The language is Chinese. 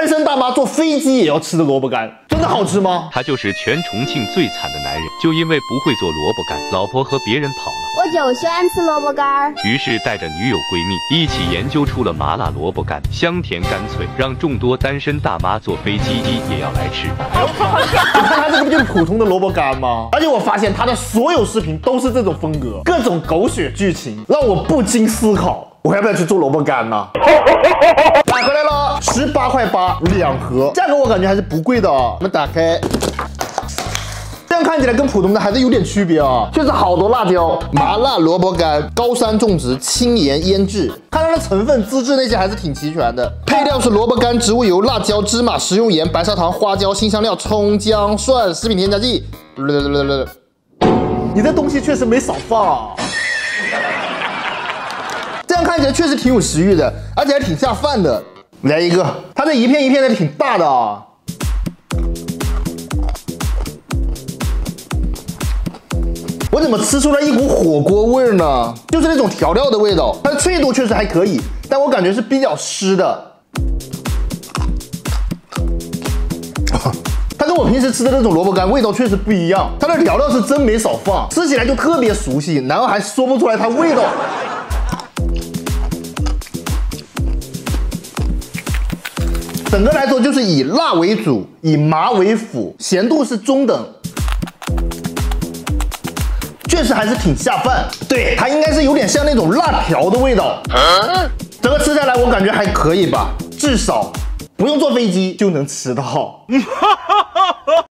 单身大妈坐飞机也要吃的萝卜干，真的好吃吗？他就是全重庆最惨的男人，就因为不会做萝卜干，老婆和别人跑了。我就喜欢吃萝卜干儿。于是带着女友闺蜜一起研究出了麻辣萝卜干，香甜干脆，让众多单身大妈坐飞机也要来吃。你看他这个不就是普通的萝卜干吗？而且我发现他的所有视频都是这种风格，各种狗血剧情，让我不禁思考，我要不要去做萝卜干呢？十八块八两盒，价格我感觉还是不贵的啊。我们打开。这样看起来跟普通的还是有点区别啊，确实好多辣椒，麻辣萝卜干，高山种植，轻盐腌制，看它的成分资质那些还是挺齐全的。配料是萝卜干、植物油、辣椒、芝麻、食用盐、白砂糖、花椒、新香料、葱、姜、蒜、食品添加剂。你这东西确实没少放，这样看起来确实挺有食欲的，而且还挺下饭的。来一个，它这一片一片的挺大的啊。我怎么吃出来一股火锅味儿呢？就是那种调料的味道，它的脆度确实还可以，但我感觉是比较湿的。它跟我平时吃的那种萝卜干味道确实不一样，它的调料是真没少放，吃起来就特别熟悉，然后还说不出来它味道。整个来说就是以辣为主，以麻为辅，咸度是中等。确实还是挺下饭，对它应该是有点像那种辣条的味道。整个吃下来我感觉还可以吧，至少不用坐飞机就能吃到。